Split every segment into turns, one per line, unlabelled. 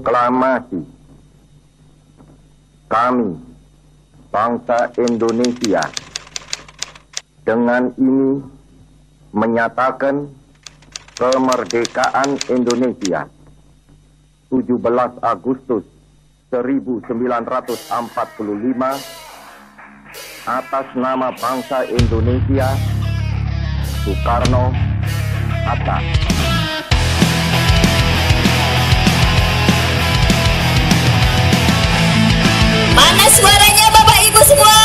proklamasi kami bangsa Indonesia dengan ini menyatakan kemerdekaan Indonesia 17 Agustus 1945 atas nama bangsa Indonesia Soekarno Hatta.
Mana suaranya Bapak Ibu semua?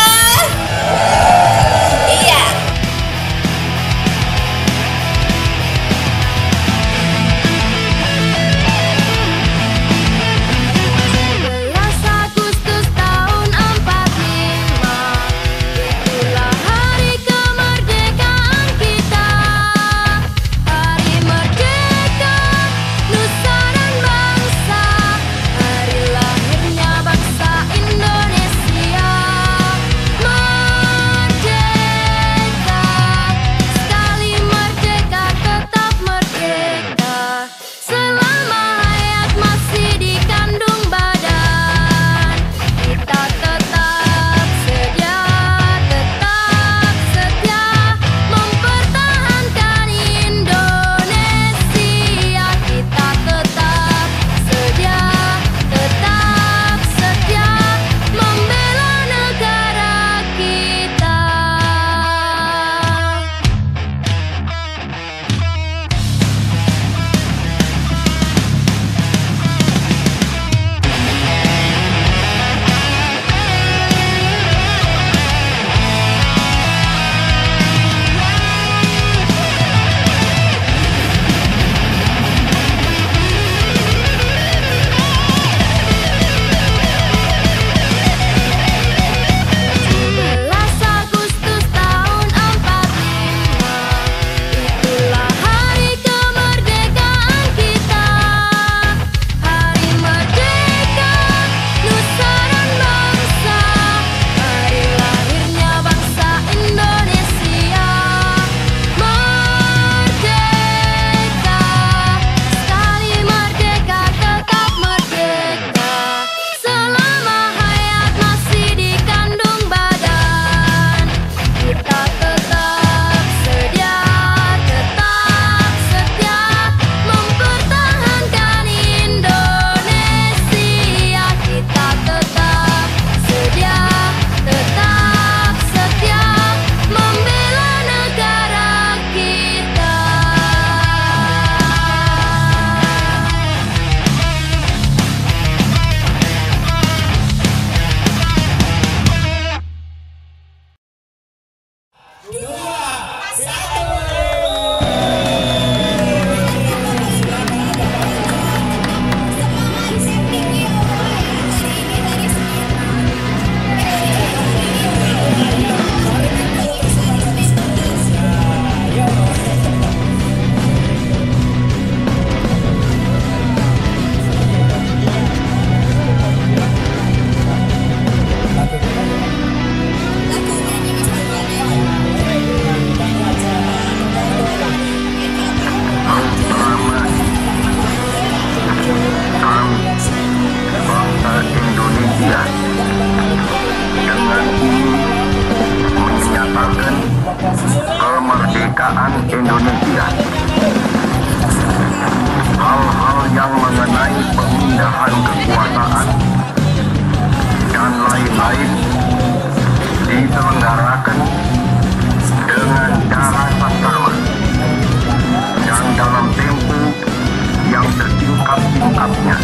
atapnya.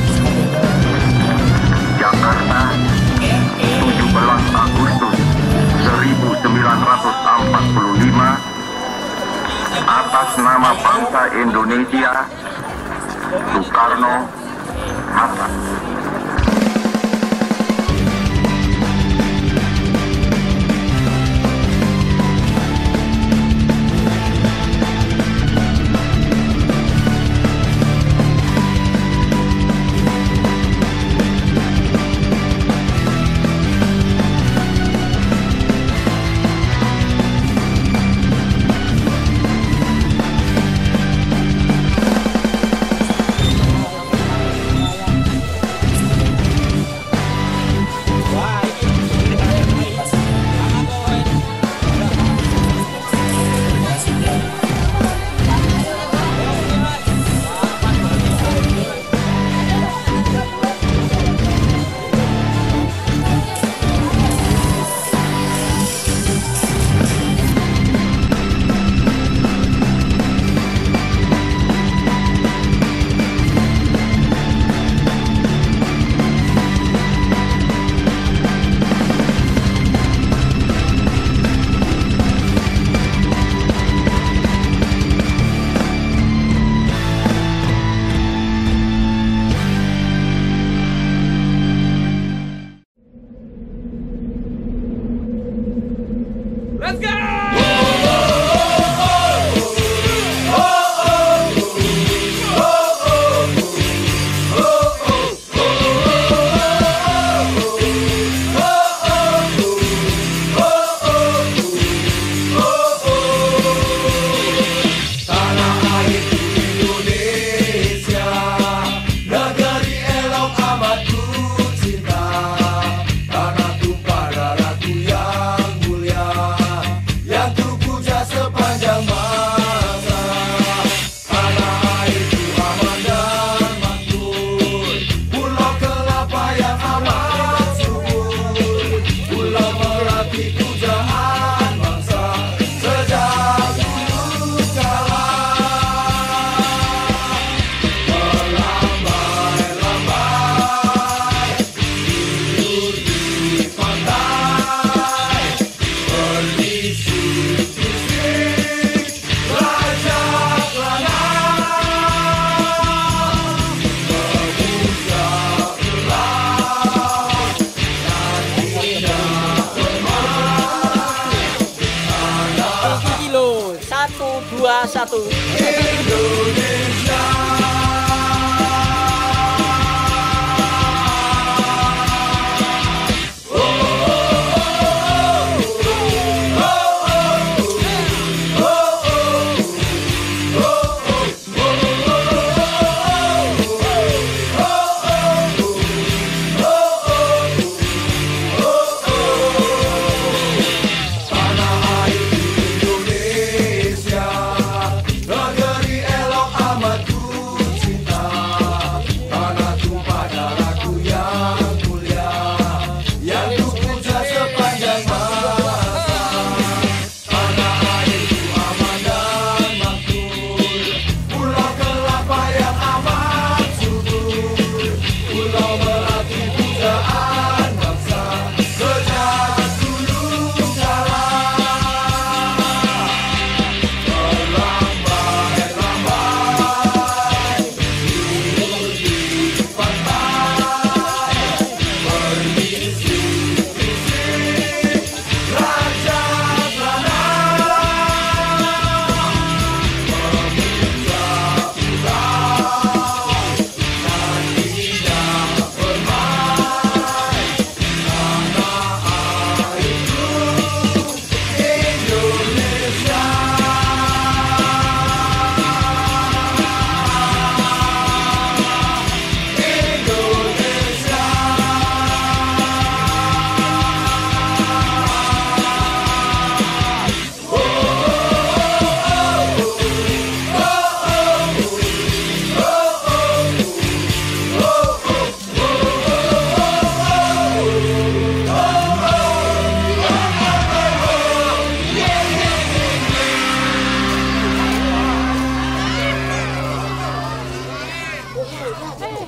Jakarta, 17 Agustus 1945, atas nama bangsa Indonesia, Soekarno, Hatta.
Satu.
Indonesia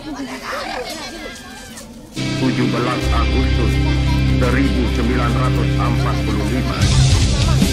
17 Agustus 1945